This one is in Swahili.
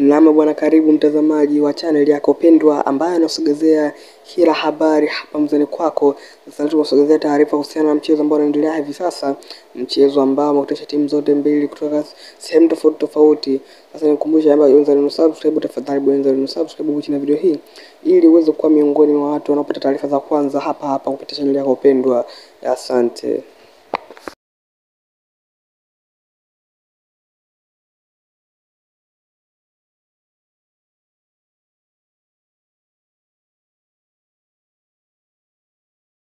Nama bwana, karibu mtazamaji wa chaneli yako pendwa ambaye anasogezea kila habari hapa mzani kwako. Sasa tunasogezea taarifa kuhusiana na mchezo ambao unaendelea hivi sasa, mchezo ambao umekutanisha timu zote mbili kutoka sehemu tofauti tofauti. Sasa nikukumbusha kwamba unaweza subscribe, tafadhali bonyeza subscribe chini ya video hii ili uweze kuwa miongoni mwa watu wanaopata taarifa za kwanza hapa hapa kupitia chaneli yako pendwa. Asante.